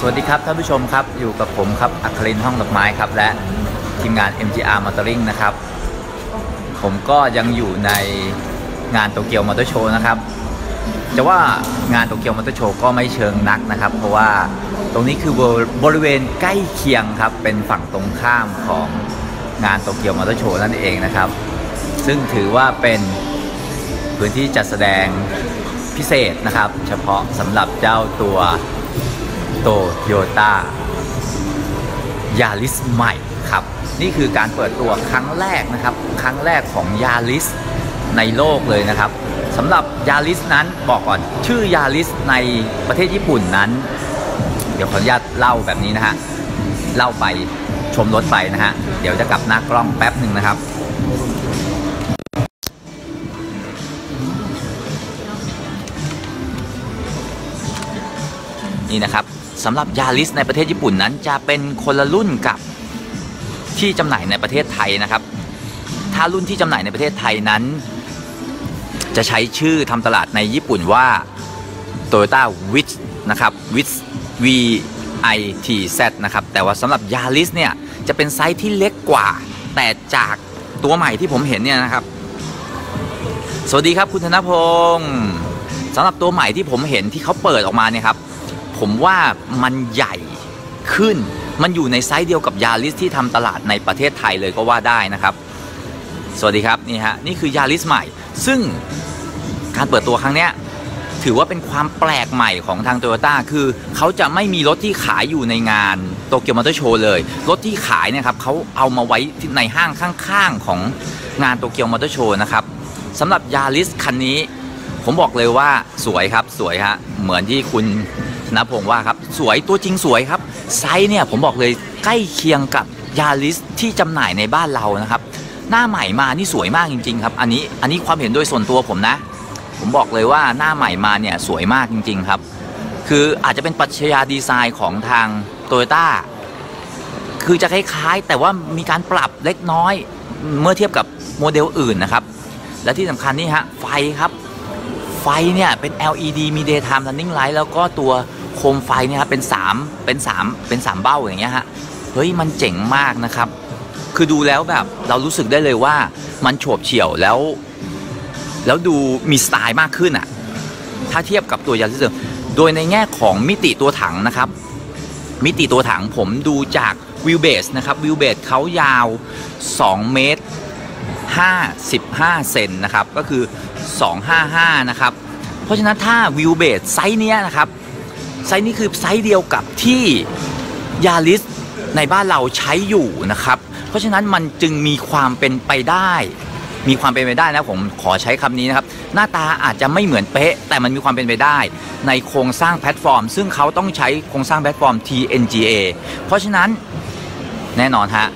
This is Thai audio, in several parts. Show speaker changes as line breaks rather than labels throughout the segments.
สวัสดีครับท่านผู้ชมครับ อยู่กับผมครับอัครินห้องดอกไม้ครับ และทีมงาน MGR Motoring นะครับ ผมก็ยังอยู่ในงานโตเกียวมอเตอร์โชว์นะครับจะว่างานโตเกียวมอเตอร์โชว์ก็ไม่เชิงนักนะครับ เพราะว่าตรงนี้คือบริเวณใกล้เคียงครับ เป็นฝั่งตรงข้ามของงานโตเกียวมอเตอร์โชว์นั่นเองนะครับ ซึ่งถือว่าเป็นพื้นที่จัดแสดงพิเศษนะครับ เฉพาะสำหรับเจ้าตัว โตโยต้ายาริสใหม่ครับ นี่คือการเปิดตัวครั้งแรกนะครับ ครั้งแรกของยาริสในโลกเลยนะครับสำหรับยาริสนั้นบอกก่อนชื่อยาริสในประเทศญี่ปุ่นนั้น เดี๋ยวขออนุญาตเล่าแบบนี้นะฮะเล่าไปชมรถไปนะฮะเดี๋ยวจะกลับหน้ากล้องแป๊บหนึ่งนะครับนี่นะครับ สำหรับยาริสในประเทศญี่ปุ่นนั้น จะเป็นคนละรุ่นกับที่จำหน่ายในประเทศไทยนะครับ ถ้ารุ่นที่จำหน่ายในประเทศไทยนั้น จะใช้ชื่อทำตลาดในญี่ปุ่นว่า Toyota w i t นะครับ w i t V I T Z นะครับ แต่ว่าสำหรับยาริสเนี่ย จะเป็นไซส์ที่เล็กกว่า แต่จากตัวใหม่ที่ผมเห็นเนี่ยนะครับ สวัสดีครับคุณธนพงศ์สำหรับตัวใหม่ที่ผมเห็นที่เขาเปิดออกมาเนี่ยครับ ผมว่ามันใหญ่ขึ้น มันอยู่ในไซส์เดียวกับยาริสที่ทำตลาดในประเทศไทยเลยก็ว่าได้นะครับ สวัสดีครับนี่ฮะนี่คือยาริสใหม่ ซึ่งการเปิดตัวครั้งเนี้ยถือว่าเป็นความแปลกใหม่ของทางโตโยต้าคือเขาจะไม่มีรถที่ขายอยู่ในงานโตเกียวมอเตอร์โชว์เลย รถที่ขายเนี่ยครับเขาเอามาไว้ในห้างข้างๆของงานโตเกียวมอเตอร์โชว์นะครับสำหรับยาริสคันนี้ ผมบอกเลยว่าสวยครับสวยฮะเหมือนที่คุณ นพงศ์ว่าครับสวยตัวจริงสวยครับ ไซส์เนี่ยผมบอกเลยใกล้เคียงกับยาริสที่จำหน่ายในบ้านเรานะครับ หน้าใหม่มานี่สวยมากจริง ๆ ครับ อันนี้อันนี้ความเห็นโดยส่วนตัวผมนะ ผมบอกเลยว่าหน้าใหม่มาเนี่ยสวยมากจริง ๆ ครับ คืออาจจะเป็นปรัชญาดีไซน์ของทางโตโยต้าคือจะคล้ายๆ แต่ว่ามีการปรับเล็กน้อยเมื่อเทียบกับโมเดลอื่นนะครับ และที่สำคัญนี่ฮะไฟครับ ไฟเนี่ยเป็น LED มี daytime running light แล้วก็ตัว โคมไฟเนี่ยครับเป็น 3 เป็น 3 เป็น 3 เบ้าอย่างเงี้ยฮะเฮ้ยมันเจ๋งมากนะครับ คือดูแล้วแบบเรารู้สึกได้เลยว่ามันโฉบเฉี่ยวแล้ว แล้วดูมีสไตล์มากขึ้นอะ่ะถ้าเทียบกับตัวยาริสเดิมโดยในแง่ของมิติตัวถังนะครับ มิติตัวถังผมดูจาก wheelbase นะครับ wheelbase เขายาว 2 เมตร 55 เซนนะครับ ก็คือ 255 นะครับ เพราะฉะนั้นถ้า wheelbase ไซส์เนี้ยนะครับ ไซส์นี้คือไซส์เดียวกับที่ยาริสในบ้านเราใช้อยู่นะครับ เพราะฉะนั้นมันจึงมีความเป็นไปได้ มีความเป็นไปได้นะผมขอใช้คำนี้นะครับ หน้าตาอาจจะไม่เหมือนเป๊ะ แต่มันมีความเป็นไปได้ ในโครงสร้างแพลตฟอร์ม ซึ่งเขาต้องใช้โครงสร้างแพลตฟอร์ม TNGA เพราะฉะนั้นแน่นอนฮะ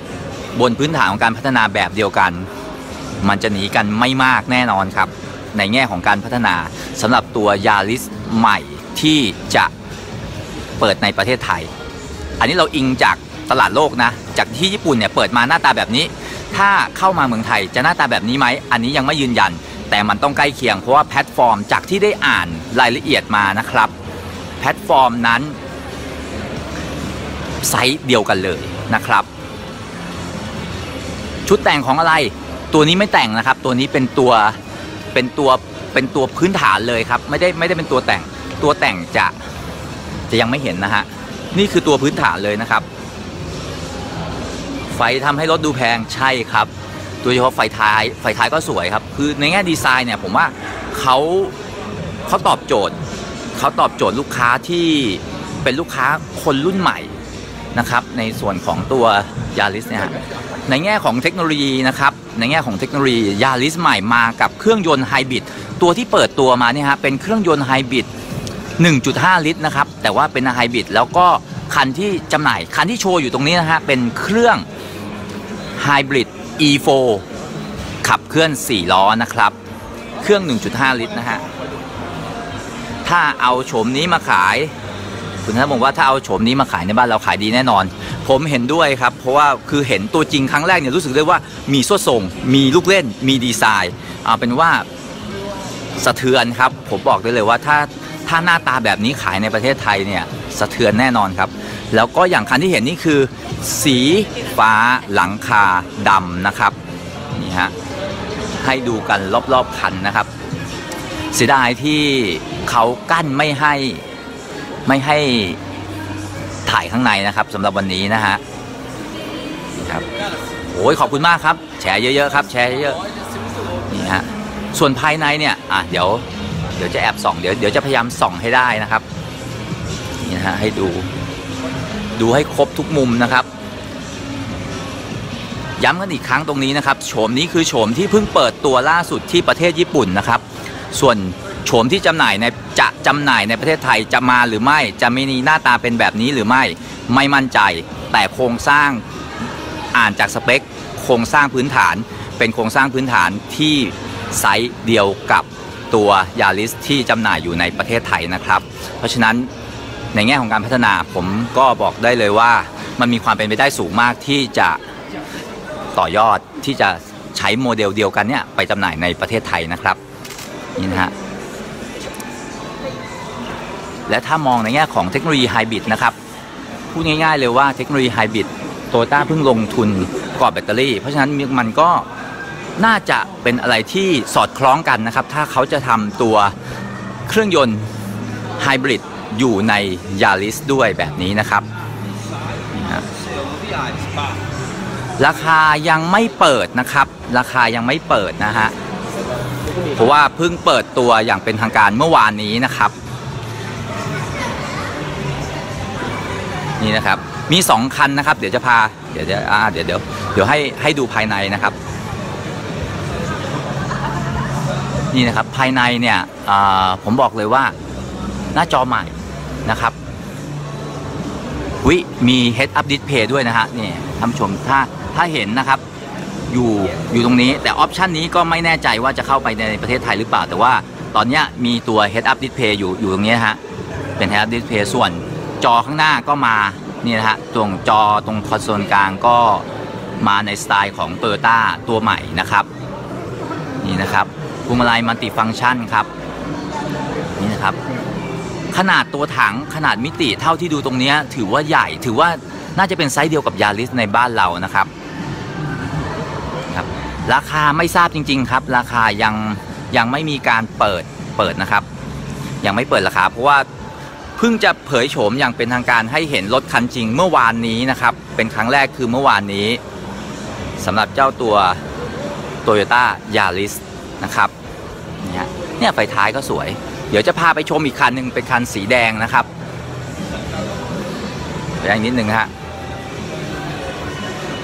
บนพื้นฐานของการพัฒนาแบบเดียวกัน มันจะหนีกันไม่มากแน่นอนครับ ในแง่ของการพัฒนาสำหรับตัวยาริสใหม่ที่จะ เปิดในประเทศไทย อันนี้เราอิงจากตลาดโลกนะ จากที่ญี่ปุ่นเนี่ยเปิดมาหน้าตาแบบนี้ ถ้าเข้ามาเมืองไทยจะหน้าตาแบบนี้ไหม อันนี้ยังไม่ยืนยัน แต่มันต้องใกล้เคียงเพราะว่าแพลตฟอร์มจากที่ได้อ่านรายละเอียดมานะครับ แพลตฟอร์มนั้นไซส์เดียวกันเลยนะครับ ชุดแต่งของอะไร ตัวนี้ไม่แต่งนะครับ ตัวนี้เป็นตัวเป็นตัวเป็นตัวพื้นฐานเลยครับ ไม่ได้ไม่ได้เป็นตัวแต่งตัวแต่งจะ จะยังไม่เห็นนะฮะ นี่คือตัวพื้นฐานเลยนะครับ ไฟทำให้รถดูแพงใช่ครับ โดยเฉพาะไฟท้าย ไฟท้ายก็สวยครับ คือในแง่ดีไซน์เนี่ยผมว่าเขาเขาตอบโจทย์เขาตอบโจทย์ลูกค้าที่เป็นลูกค้าคนรุ่นใหม่นะครับในส่วนของตัวยาริสเนี่ยในแง่ของเทคโนโลยีนะครับในแง่ของเทคโนโลยียาริสใหม่มากับเครื่องยนต์ไฮบริดตัวที่เปิดตัวมาเนี่ยฮะเป็นเครื่องยนต์ไฮบริด 1.5 ลิตรนะครับ แต่ว่าเป็นไฮบริดแล้วก็คันที่จำหน่าย คันที่โชว์อยู่ตรงนี้นะฮะ เป็นเครื่องไฮบริด E4 ขับเคลื่อน 4 ล้อนะครับ เครื่อง 1.5 ลิตรนะฮะ ถ้าเอาโฉมนี้มาขาย คุณท่านบอกว่าถ้าเอาโฉมนี้มาขายในบ้านเราขายดีแน่นอน ผมเห็นด้วยครับ เพราะว่าคือเห็นตัวจริงครั้งแรกเนี่ยรู้สึกได้ว่ามีสวดทรง มีลูกเล่น มีดีไซน์ เอาเป็นว่าสะเทือนครับ ผมบอกได้เลยว่าถ้า ถ้าหน้าตาแบบนี้ขายในประเทศไทยเนี่ยสะเทือนแน่นอนครับ แล้วก็อย่างคันที่เห็นนี่คือ สีฟ้าหลังคาดำนะครับนี่ฮะให้ดูกันรอบๆคันนะครับ เสียดายที่เขากั้นไม่ให้ไม่ให้ถ่ายข้างในนะครับสำหรับวันนี้นะฮะนี่ครับโอ้ยขอบคุณมากครับ แชร์เยอะๆครับ แชร์เยอะๆนี่ฮะส่วนภายในเนี่ยอะเดี๋ยว ดี๋ยวจะแอบส่องเดี๋ยวเดี๋ยวจะพยายามส่องให้ได้นะครับนี่นะฮะให้ดูดูให้ครบทุกมุมนะครับ ย้ำกันอีกครั้งตรงนี้นะครับโฉมนี้คือโฉมที่เพิ่งเปิดตัวล่าสุดที่ประเทศญี่ปุ่นนะครับ ส่วนโฉมที่จำหน่ายในจะจำหน่ายในประเทศไทยจะมาหรือไม่จะมีหน้าตาเป็นแบบนี้หรือไม่ไม่มั่นใจ แต่โครงสร้างอ่านจากสเปค โครงสร้างพื้นฐานเป็นโครงสร้างพื้นฐานที่ไซส์เดียวกับ ตัวยาริสที่จำหน่ายอยู่ในประเทศไทยนะครับ เพราะฉะนั้นในแง่ของการพัฒนาผมก็บอกได้เลยว่ามันมีความเป็นไปได้สูงมากที่จะต่อยอดที่จะใช้โมเดลเดียวกันเนี่ยไปจำหน่ายในประเทศไทยนะครับนี่นะฮะและถ้ามองในแง่ของเทคโนโลยีไฮบริดนะครับพูดง่ายๆเลยว่าเทคโนโลยีไฮบริดโตต้าเพิ่งลงทุนประกอบแบตเตอรี่ เพราะฉะนั้นมันก็ น่าจะเป็นอะไรที่สอดคล้องกันนะครับ ถ้าเขาจะทำตัวเครื่องยนต์ไฮบริดอยู่ในยาริสด้วยแบบนี้นะครับราคายังไม่เปิดนะครับ ราคายังไม่เปิดนะฮะ เพราะว่าเพิ่งเปิดตัวอย่างเป็นทางการเมื่อวานนี้นะครับ นี่นะครับ มี 2 คันนะครับ เดี๋ยวจะพา เดี๋ยวจะอ่าเดี๋ยวเดี๋ยวเดี๋ยวให้ให้ดูภายในนะครับ นี่นะครับภายในเนี่ยผมบอกเลยว่าหน้าจอใหม่นะครับวิมี Head Up Display ด้วยนะฮะนี่ท่านผู้ชมถ้าถ้าเห็นนะครับอยู่อยู่ตรงนี้แต่ออปชันนี้ก็ไม่แน่ใจว่าจะเข้าไปในประเทศไทยหรือเปล่า แต่ว่าตอนนี้มีตัว Head Up Display อยู่อยู่ตรงนี้นะฮะเป็น Head Up Display ส่วนจอข้างหน้าก็มานี่นะฮะตรงจอตรงคอนโซลกลางก็มาในสไตล์ของ t o y ต้าตัวใหม่นะครับ นี่นะครับ วงมาลัยมัลติฟังก์ชันครับนี่นะครับ ขนาดตัวถังขนาดมิติเท่าที่ดูตรงนี้ถือว่าใหญ่ถือว่าน่าจะเป็นไซส์เดียวกับยาริสในบ้านเรานะครับครับ ราคาไม่ทราบจริง ๆ ครับ ราคายังยังไม่มีการเปิดเปิดนะครับ ยังไม่เปิดราคาเพราะว่าเพิ่งจะเผยโฉมอย่างเป็นทางการให้เห็นรถคันจริงเมื่อวานนี้นะครับ เป็นครั้งแรกคือเมื่อวานนี้สำหรับเจ้าตัว Toyota Yaris นะครับ เนี่ยเนี่ยไฟท้ายก็สวย เดี๋ยวจะพาไปชมอีกคันหนึ่งเป็นคันสีแดงนะครับเดี๋ยวอีกนิดนึงฮะ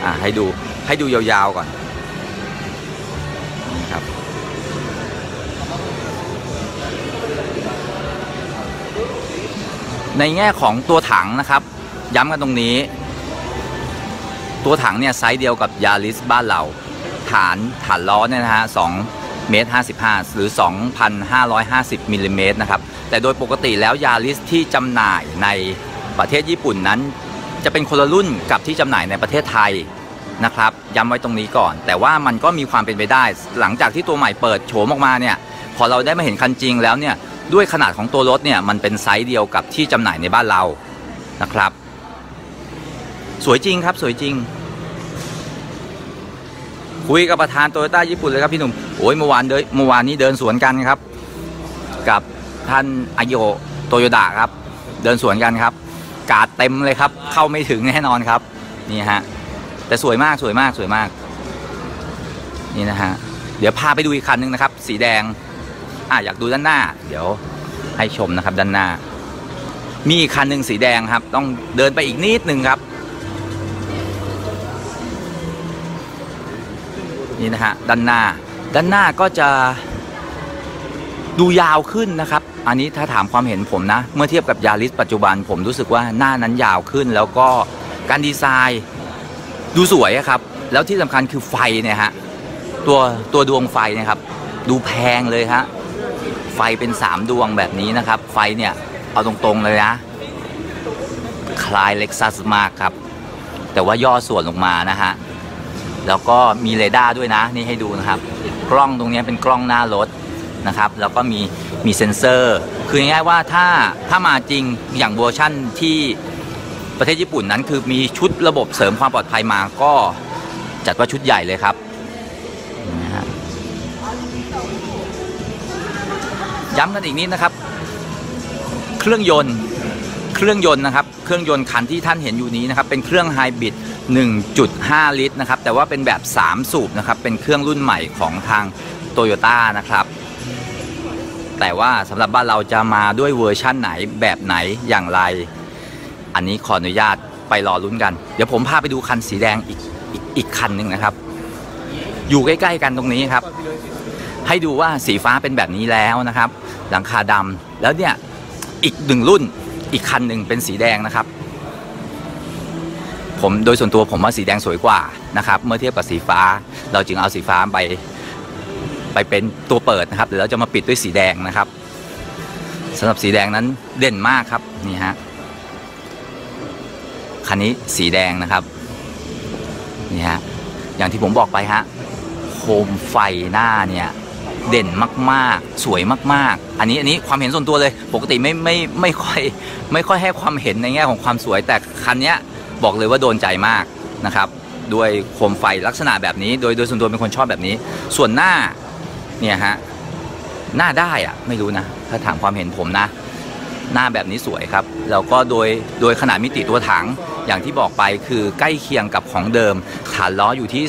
อ่าให้ดูให้ดูยาวๆก่อนนี่ครับในแง่ของตัวถังนะครับ ย้ำกันตรงนี้ ตัวถังเนี่ยไซส์เดียวกับยาริสบ้านเรา ฐานฐานล้อเนี่ยนะฮะ2 เมตร55 หรือ 2,550มิลลิเมตรนะครับ แต่โดยปกติแล้วยาริสที่จำหน่ายในประเทศญี่ปุ่นนั้น จะเป็นคนละรุ่นกับที่จำหน่ายในประเทศไทยนะครับย้ำไว้ตรงนี้ก่อน แต่ว่ามันก็มีความเป็นไปได้ หลังจากที่ตัวใหม่เปิดโฉมออกมาเนี่ยพอเราได้มาเห็นคันจริงแล้วเนี่ยด้วยขนาดของตัวรถเนี่ยมันเป็นไซส์เดียวกับที่จำหน่ายในบ้านเรานะครับ สวยจริงครับสวยจริง คุยกับประธานโตโยต้าญี่ปุ่นเลยครับพี่หนุ่มโอ้ยเมื่อวานเดินเมื่อวานนี้เดินสวนกันครับ กับท่านอาโยโตโยดะครับ เดินสวนกันครับ กาดเต็มเลยครับ เข้าไม่ถึงแน่นอนครับ นี่ฮะแต่สวยมากสวยมากสวยมาก นี่นะฮะเดี๋ยวพาไปดูอีกคันหนึ่งนะครับ สีแดงอะอยากดูด้านหน้า เดี๋ยวให้ชมนะครับด้านหน้า มีอีกคันหนึ่งสีแดงครับ ต้องเดินไปอีกนิดนึงครับ นี่นะฮะด้านหน้า ด้านหน้าก็จะดูยาวขึ้นนะครับ อันนี้ถ้าถามความเห็นผมนะ เมื่อเทียบกับยาริสปัจจุบันผมรู้สึกว่าหน้านั้นยาวขึ้น แล้วก็การดีไซน์ดูสวยครับ แล้วที่สำคัญคือไฟเนี่ยฮะตัวตัวดวงไฟนะครับ ดูแพงเลยฮะไฟเป็น 3 ดวงแบบนี้นะครับ ไฟเนี่ย เอาตรงๆเลยนะ คล้ายเล็กซัสมากครับ แต่ว่าย่อส่วนลงมานะฮะ แล้วก็มีเรดาร์ด้วยนะนี่ให้ดูนะครับ กล้องตรงนี้เป็นกล้องหน้ารถนะครับ แล้วก็มีมีเซ็นเซอร์ คือง่ายๆว่าถ้าถ้ามาจริงอย่างเวอร์ชั่นที่ประเทศญี่ปุ่นนั้น คือมีชุดระบบเสริมความปลอดภัยมาก็จัดว่าชุดใหญ่เลยครับย้ำกันอีกนิดนะครับ เครื่องยนต์ เครื่องยนต์นะครับ เครื่องยนต์คันที่ท่านเห็นอยู่นี้นะครับ เป็นเครื่องไฮบริด 1.5 ลิตรนะครับ แต่ว่าเป็นแบบ 3 สูบนะครับ เป็นเครื่องรุ่นใหม่ของทางโตโยต้านะครับ แต่ว่าสำหรับบ้านเราจะมาด้วยเวอร์ชั่นไหนแบบไหนอย่างไร อันนี้ขออนุญาตไปรอลุ้นกัน เดี๋ยวผมพาไปดูคันสีแดงอีกอีกอีกคันหนึ่งนะครับ อยู่ใกล้ๆกันตรงนี้ครับ ให้ดูว่าสีฟ้าเป็นแบบนี้แล้วนะครับ หลังคาดำแล้วเนี่ยอีกหนึ่งรุ่น อีกคันหนึ่งเป็นสีแดงนะครับ ผมโดยส่วนตัวผมว่าสีแดงสวยกว่านะครับ เมื่อเทียบกับสีฟ้า เราจึงเอาสีฟ้าไป ไปเป็นตัวเปิดนะครับเดี๋ยวเราจะมาปิดด้วยสีแดงนะครับสำหรับสีแดงนั้นเด่นมากครับนี่ฮะคันนี้สีแดงนะครับนี่ฮะอย่างที่ผมบอกไปฮะโคมไฟหน้าเนี่ย เด่นมากๆ สวยมากๆ อันนี้อันนี้ความเห็นส่วนตัวเลย ปกติไม่ไม่ไม่ค่อยไม่ค่อยให้ความเห็นในแง่ของความสวย แต่คันนี้บอกเลยว่าโดนใจมากนะครับด้วยโคมไฟลักษณะแบบนี้ โดยโดยส่วนตัวเป็นคนชอบแบบนี้ ส่วนหน้าเนี่ยฮะหน้าได้อะไม่รู้นะ ถ้าถามความเห็นผมนะ หน้าแบบนี้สวยครับ แล้วก็โดยโดยขนาดมิติตัวถังอย่างที่บอกไปคือใกล้เคียงกับของเดิมฐานล้ออยู่ที่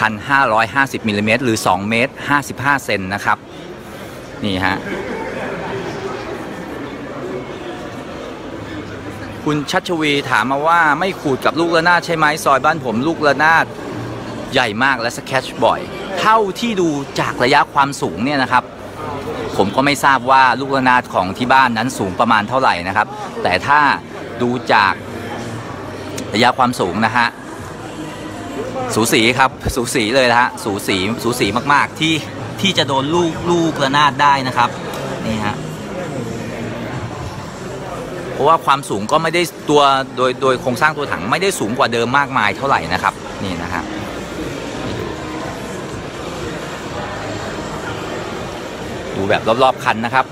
2,550มิลลิเมตรหรือ 2 เมตร 55 เซนนะครับ นี่ฮะ คุณชัชวีถามมาว่าไม่ขูดกับลูกระนาดใช่ไหมซอยบ้านผมลูกระนาดใหญ่มากและสแคชบ่อย เท่าที่ดูจากระยะความสูงเนี่ยนะครับ ผมก็ไม่ทราบว่าลูกระนาดของที่บ้านนั้นสูงประมาณเท่าไหร่นะครับ แต่ถ้าดูจากระยะความสูงนะฮะ สูสีครับสูสีเลยนะฮะสูสีสูสีมากๆที่ที่จะโดนลูกลูกระนาดได้นะครับนี่ฮะเพราะว่าความสูงก็ไม่ได้ตัวโดยโดยโครงสร้างตัวถังไม่ได้สูงกว่าเดิมมากมายเท่าไหร่นะครับนี่นะฮะดูแบบรอบๆคันนะครับ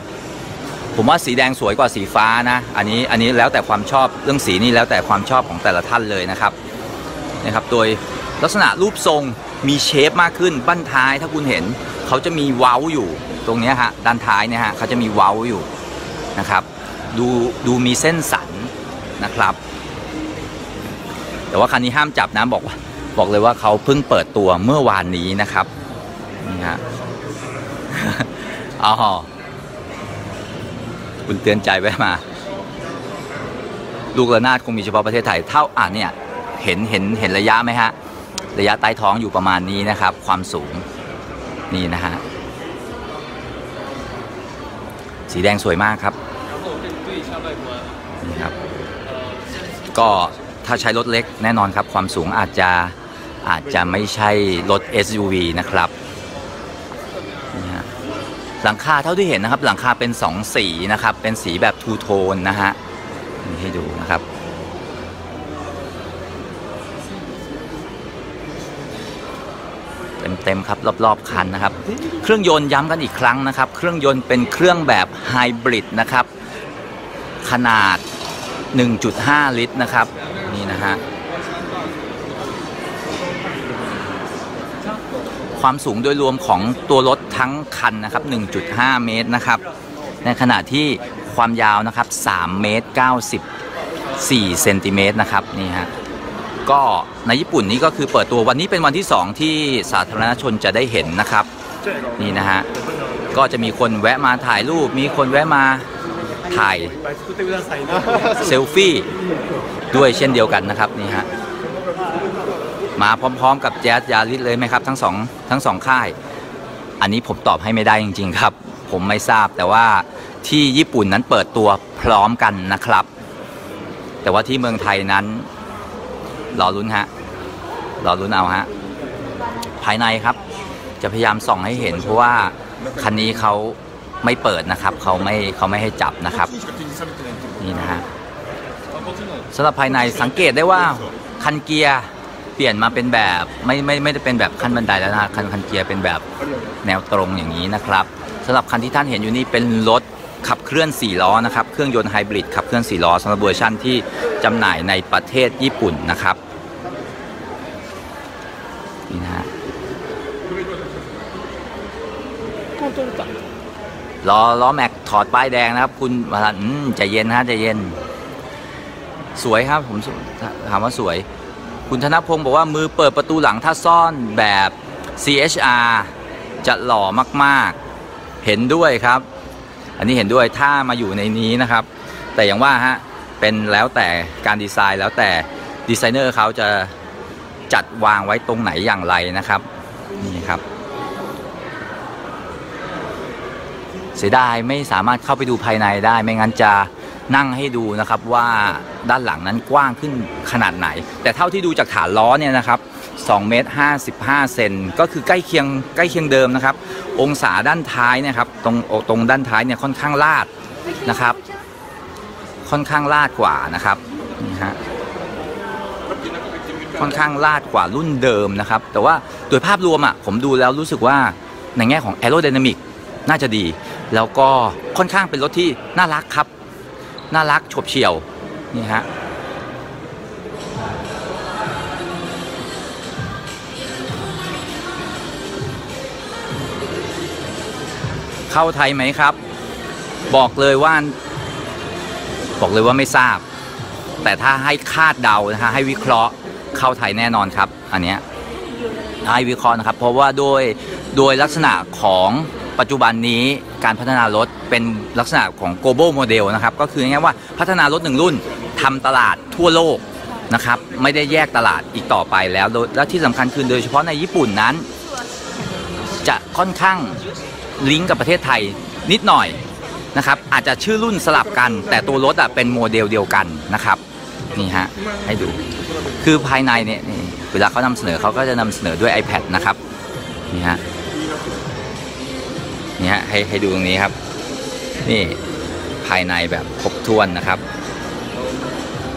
ผมว่าสีแดงสวยกว่าสีฟ้านะ อันนี้อันนี้แล้วแต่ความชอบเรื่องสีนี่แล้วแต่ความชอบของแต่ละท่านเลยนะครับนะครับ โดย ลักษณะรูปทรงมีเชฟมากขึ้นบั้นท้ายถ้าคุณเห็นเขาจะมีเว้าอยู่ตรงนี้ฮะด้านท้ายเนี่ยฮะเขาจะมีเว้าอยู่นะครับ ดูดูมีเส้นสันนะครับ แต่ว่าคันนี้ห้ามจับนะบอกว่าบอกเลยว่าเขาเพิ่งเปิดตัวเมื่อวานนี้นะครับนี่ฮะอ๋อคุณเตือนใจไว้มา ลูกระนาดคงมีเฉพาะประเทศไทยเท่าอ่านเนี่ยเห็นเห็นเห็นระยะไหมฮะ ระยะใต้ท้องอยู่ประมาณนี้นะครับ ความสูงนี่นะฮะสีแดงสวยมากครับนี่ครับ ก็ถ้าใช้รถเล็กแน่นอนครับ ความสูงอาจจะอาจจะไม่ใช่รถ SUV นะครับนี่ฮะหลังคาเท่าที่เห็นนะครับ หลังคาเป็น 2 สีนะครับ เป็นสีแบบทูโทนนะฮะให้ดูนะครับ เต็มๆครับรอบๆคันนะครับ เครื่องยนต์ย้ำกันอีกครั้งนะครับ เครื่องยนต์เป็นเครื่องแบบไฮบริดนะครับ ขนาด 1.5 ลิตรนะครับ นี่นะฮะความสูงโดยรวมของตัวรถทั้งคันนะครับ 1.5 เมตรนะครับ ในขณะที่ความยาวนะครับ 3 เมตร 94เซนติเมตรนะครับ นี่ฮะ ก็ในญี่ปุ่นนี้ก็คือเปิดตัววันนี้เป็นวันที่ 2 ที่สาธารณชนจะได้เห็นนะครับ นี่นะฮะ ก็จะมีคนแวะมาถ่ายรูป มีคนแวะมาถ่ายเซลฟี่ด้วยเช่นเดียวกันนะครับนี่ฮะมาพร้อมๆ กับแจ๊สยาริสเลยไหมครับ ทั้งสองทั้งสองค่าย อันนี้ผมตอบให้ไม่ได้จริง ๆ ครับ ผมไม่ทราบแต่ว่าที่ญี่ปุ่นนั้นเปิดตัวพร้อมกันนะครับ แต่ว่าที่เมืองไทยนั้น รอลุ้นฮะรอลุ้นเอาฮะภายในครับ จะพยายามส่องให้เห็น เพราะว่าคันนี้เขาไม่เปิดนะครับเขาไม่เขาไม่ให้จับนะครับ นี่นะฮะสำหรับภายในสังเกตได้ว่าคันเกียร์เปลี่ยนมาเป็นแบบไม่ไม่ไม่ได้เป็นแบบขั้นบันไดแล้วนะคันคันเกียร์เป็นแบบแนวตรงอย่างนี้นะครับสำหรับคันที่ท่านเห็นอยู่นี่เป็นรถ ขับเคลื่อน 4 ล้อนะครับ เครื่องยนต์ไฮบริดขับเคลื่อน 4 ล้อสำหรับเวอร์ชั่นที่จำหน่ายในประเทศญี่ปุ่นนะครับนี่นะฮะล้อล้อแม็กถอดป้ายแดงนะครับ คุณมาทันอืมใจเย็นนะฮะใจเย็น สวยครับผมถามว่าสวย คุณธนพงศ์บอกว่ามือเปิดประตูหลังถ้าซ่อนแบบ CHR จะหล่อมากๆ เห็นด้วยครับ อันนี้เห็นด้วยถ้ามาอยู่ในนี้นะครับ แต่อย่างว่าฮะเป็นแล้วแต่การดีไซน์แล้วแต่ดีไซเนอร์เขาจะจัดวางไว้ตรงไหนอย่างไรนะครับนี่ครับ เสียดายไม่สามารถเข้าไปดูภายในได้ ไม่งั้นจะนั่งให้ดูนะครับว่าด้านหลังนั้นกว้างขึ้นขนาดไหน แต่เท่าที่ดูจากฐานล้อเนี่ยนะครับ2เมตร55เซนก็คือใกล้เคียงใกล้เคียงเดิมนะครับ องศาด้านท้ายเนะครับตรงตรงด้านท้ายเนี่ยค่อนข้างลาดนะครับ ค่อนข้างลาดกว่านะครับนี่ฮะค่อนข้างลาดกว่ารุ่นเดิมนะครับ แต่ว่าโดยภาพรวมอะผมดูแล้วรู้สึกว่าในแง่ของ aerodynamic น่าจะดี แล้วก็ค่อนข้างเป็นรถที่น่ารักครับ น่ารักฉบเฉี่ยวนี่ฮะ เข้าไทยไหมครับ บอกเลยว่า บอกเลยว่าไม่ทราบ แต่ถ้าให้คาดเดานะฮะให้วิเคราะห์เข้าไทยแน่นอนครับ อันเนี้ยให้วิเคราะห์นะครับ เพราะว่าโดยโดยลักษณะของปัจจุบันนี้การพัฒนารถเป็นลักษณะของ global model นะครับ ก็คือง่ายๆว่าพัฒนารถหนึ่งรุ่นทำตลาดทั่วโลกนะครับ ไม่ได้แยกตลาดอีกต่อไปแล้ว และที่สำคัญคือโดยเฉพาะในญี่ปุ่นนั้น จะค่อนข้าง ลิงก์กับประเทศไทยนิดหน่อยนะครับ อาจจะชื่อรุ่นสลับกัน แต่ตัวรถอะเป็นโมเดลเดียวกันนะครับนี่ฮะให้ดูคือภายในเนี่ยเวลาเขานำเสนอเขาก็จะนำเสนอด้วย iPad นะครับนี่ฮะนี่ฮะให้ให้ดูตรงนี้ครับ นี่ภายในแบบครบถ้วนนะครับ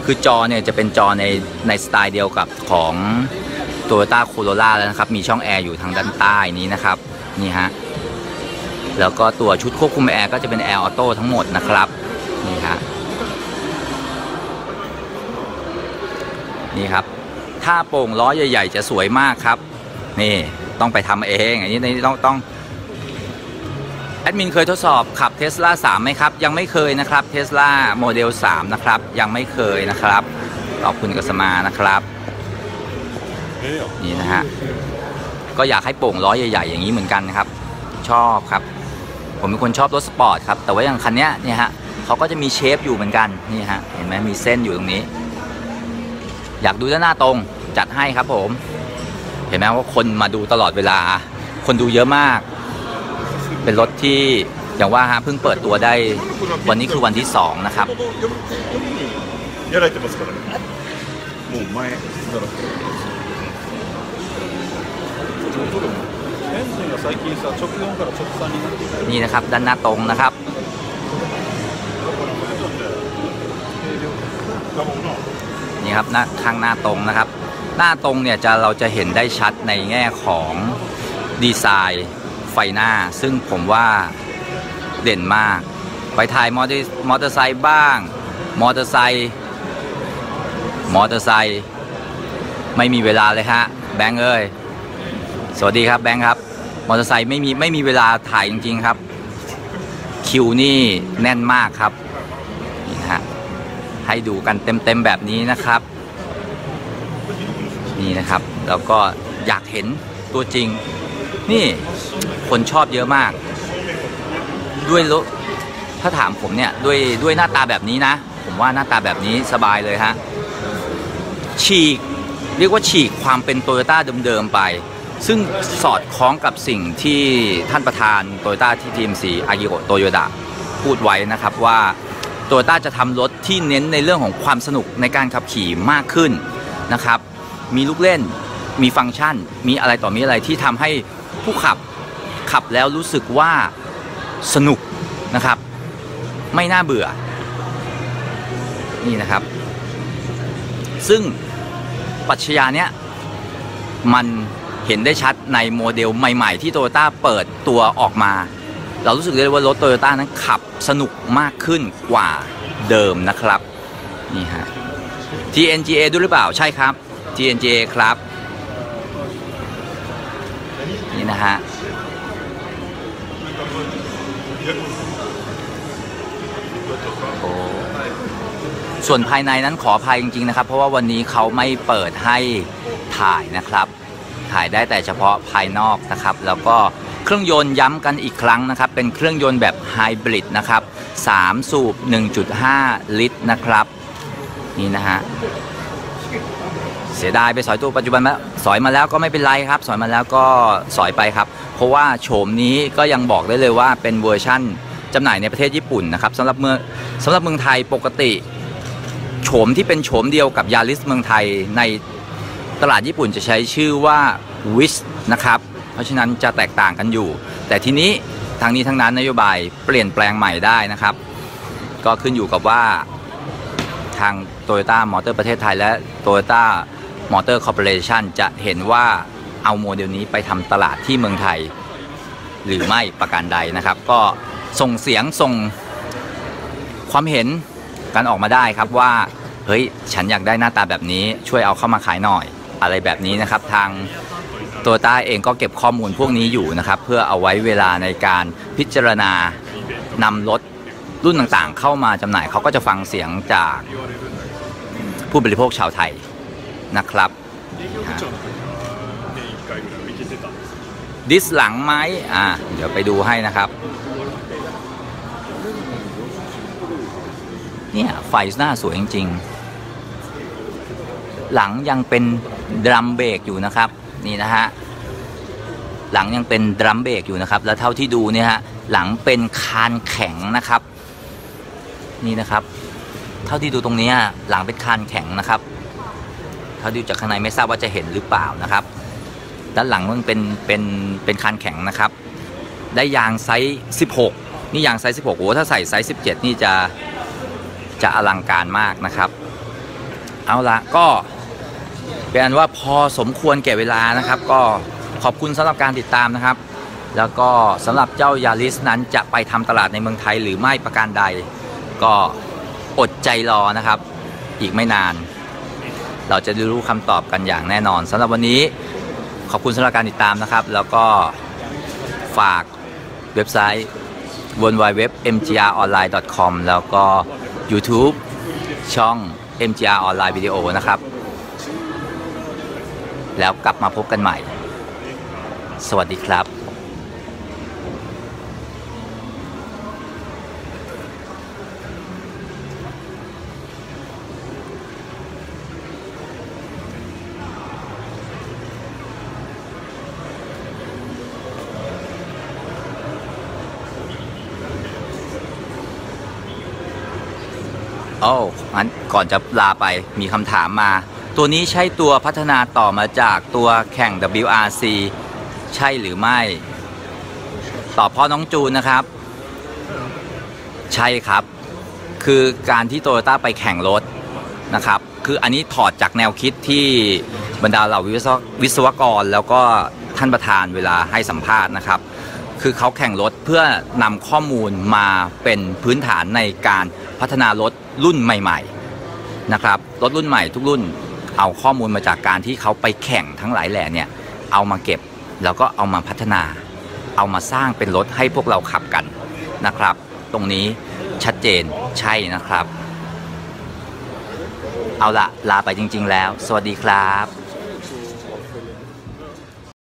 คือจอเนี่ยจะเป็นจอในในสไตล์เดียวกับของ Toyota Corolla แล้วนะครับ มีช่องแอร์อยู่ทางด้านใต้นี้นะครับ นี่ฮะ แล้วก็ตัวชุดควบคุมแอร์ก็จะเป็นแอร์ออโต้ทั้งหมดนะครับ นี่ฮะนี่ครับถ้าโป่งล้อใหญ่ๆ จะสวยมากครับ นี่ต้องไปทำเองอันนี้นี่ต้องต้องแอดมินเคยทดสอบขับเทสลา3ไหมครับ ยังไม่เคยนะครับเทสลาโมเดล3นะครับ ยังไม่เคยนะครับ ขอบคุณกัสมานะครับ นี่นะฮะ ก็อยากให้โป่งล้อใหญ่ ๆ อย่างนี้เหมือนกันนะครับ ชอบครับ ผมเป็นคนชอบรถสปอร์ตครับ แต่ว่าอย่างคันนี้เนี่ยฮะเขาก็จะมีเชฟอยู่เหมือนกันนี่ฮะเห็นไหมมีเส้นอยู่ตรงนี้ อยากดูด้านหน้าตรงจัดให้ครับผม เห็นไหมว่าคนมาดูตลอดเวลา คนดูเยอะมาก เป็นรถที่อย่างว่าฮะเพิ่งเปิดตัวได้วันนี้คือวันที่สองนะครับ
หมู่ไม้
エンジンが最近さ直4から直3になってたよ
นี่นะครับ ด้านหน้าตรงนะครับ นี่ครับหน้าข้างหน้าตรงนะครับ หน้าตรงเนี่ยจะเราจะเห็นได้ชัดในแง่ของดีไซน์ไฟหน้า ซึ่งผมว่าเด่นมาก ไปถ่ายมอเตอร์มอเตอร์ไซค์บ้าง มอเตอร์ไซค์มอเตอร์ไซค์ไม่มีเวลาเลยฮะแบงค์เอ้ย สวัสดีครับแบงค์ครับ มอเตอร์ไซค์ไม่มีไม่มีเวลาถ่ายจริง ๆ ครับ คิวนี่แน่นมากครับ นี่นะฮะให้ดูกันเต็ม ๆ แบบนี้นะครับ นี่นะครับ แล้วก็อยากเห็นตัวจริง นี่คนชอบเยอะมาก ด้วยรถถ้าถามผมเนี่ย ด้วยด้วยหน้าตาแบบนี้นะ ผมว่าหน้าตาแบบนี้สบายเลยฮะฉีก เรียกว่าฉีกความเป็นโตโยต้าเดิม ๆ ไป ซึ่งสอดคล้องกับสิ่งที่ท่านประธานโตโยต้าที่ทีมสีอากิโกโตโยดะพูดไว้นะครับว่าโตโยต้าจะทำรถที่เน้นในเรื่องของความสนุกในการขับขี่มากขึ้นนะครับ มีลูกเล่นมีฟังก์ชัน มีอะไรต่อมีอะไรที่ทำให้ผู้ขับขับแล้วรู้สึกว่าสนุกนะครับ ไม่น่าเบื่อ นี่นะครับ ซึ่งปรัชญาเนี้ยมัน เห็นได้ชัดในโมเดลใหม่ ๆ ที่โตโยต้าเปิดตัวออกมา เรารู้สึกได้ว่ารถโตโยต้านั้นขับสนุกมากขึ้นกว่าเดิมนะครับ นี่ฮะ TNGA ด้วยหรือเปล่าใช่ครับ TNGA ครับ นี่นะฮะโอ้ส่วนภายในนั้นขออภัยจริง ๆ นะครับ เพราะว่าวันนี้เขาไม่เปิดให้ถ่ายนะครับ ถ่ายได้แต่เฉพาะภายนอกนะครับ แล้วก็เครื่องยนต์ย้ำกันอีกครั้งนะครับ เป็นเครื่องยนต์แบบไฮบริดนะครับ 3 สูบ 1.5 ลิตรนะครับ นี่นะฮะ เสียดายไปสอยตัวปัจจุบันมาสอยมาแล้วก็ไม่เป็นไรครับ สอยมาแล้วก็สอยไปครับ เพราะว่าโฉมนี้ก็ยังบอกได้เลยว่าเป็นเวอร์ชั่นจำหน่ายในประเทศญี่ปุ่นนะครับสำหรับเมืองสำหรับเมืองไทยปกติ โฉมที่เป็นโฉมเดียวกับยาริสเมืองไทยใน ตลาดญี่ปุ่นจะใช้ชื่อว่าวิสนะครับ เพราะฉะนั้นจะแตกต่างกันอยู่ แต่ทีนี้ทางนี้ทั้งนั้นนโยบายเปลี่ยนแปลงใหม่ได้นะครับ ก็ขึ้นอยู่กับว่าทาง Toyota Motor ประเทศไทยและ Toyota Motor Corporation จะเห็นว่าเอาโมเดลนี้ไปทำตลาดที่เมืองไทย หรือไม่ประการใดนะครับ ก็ส่งเสียงส่งความเห็นกันออกมาได้ครับว่า เฮ้ย ฉันอยากได้หน้าตาแบบนี้ช่วยเอาเข้ามาขายหน่อย อะไรแบบนี้นะครับ ทางตัวต้าเองก็เก็บข้อมูลพวกนี้อยู่นะครับ เพื่อเอาไว้เวลาในการพิจารณานำรถรุ่นต่างๆ เข้ามาจำหน่ายเขาก็จะฟังเสียงจากผู้บริโภคชาวไทยนะครับดิสหลังไหมอ่า เดี๋ยวไปดูให้นะครับ เนี่ย ไฟหน้าสวยจริงๆ หลังยังเป็นดรัมเบรกอยู่นะครับนี่นะฮะหลังยังเป็นดรัมเบรกอยู่นะครับ แล้วเท่าที่ดูเนี่ยฮะหลังเป็นคานแข็งนะครับ นี่นะครับ เท่าที่ดูตรงนี้หลังเป็นคานแข็งนะครับ เท่าดูจากข้างในไม่ทราบว่าจะเห็นหรือเปล่านะครับด้านหลังมันเป็นเป็นเป็นคานแข็งนะครับ ได้ยางไซส์16 นี่ยางไซส์16โอ้โหถ้าใส่ไซส์17 นี่จะจะอลังการมากนะครับ เอาละก็ เป็นอันว่าพอสมควรแก่เวลานะครับ ก็ขอบคุณสำหรับการติดตามนะครับ แล้วก็สำหรับเจ้ายาริสนั้นจะไปทำตลาดในเมืองไทยหรือไม่ประการใด ก็อดใจรอนะครับ อีกไม่นาน เราจะได้รู้คำตอบกันอย่างแน่นอนสำหรับวันนี้ขอบคุณสำหรับการติดตามนะครับ แล้วก็ฝากเว็บไซต์ w w w m g r o n l i n e c o m แล้วก็ YouTube ช่อง MGR Online Video นะครับ แล้วกลับมาพบกันใหม่ สวัสดีครับโอ้งั้นก่อนจะลาไปมีคำถามมา ตัวนี้ใช่ตัวพัฒนาต่อมาจากตัวแข่ง WRC ใช่หรือไม่ ตอบพ่อน้องจูนนะครับ ใช่ครับ คือการที่โตโยต้าไปแข่งรถนะครับ คืออันนี้ถอดจากแนวคิดที่บรรดาเหล่าวิศววศวกรแล้วก็ท่านประธานเวลาให้สัมภาษณ์นะครับ คือเขาแข่งรถเพื่อนำข้อมูลมาเป็นพื้นฐานในการพัฒนารถรุ่นใหม่ ๆ นะครับ รถรุ่นใหม่ทุกรุ่น เอาข้อมูลมาจากการที่เขาไปแข่งทั้งหลายแหล่เนี่ยเอามาเก็บแล้วก็เอามาพัฒนา เอามาสร้างเป็นรถให้พวกเราขับกันนะครับ ตรงนี้ชัดเจนใช่นะครับ เอาละลาไปจริง ๆ แล้ว สวัสดีครับ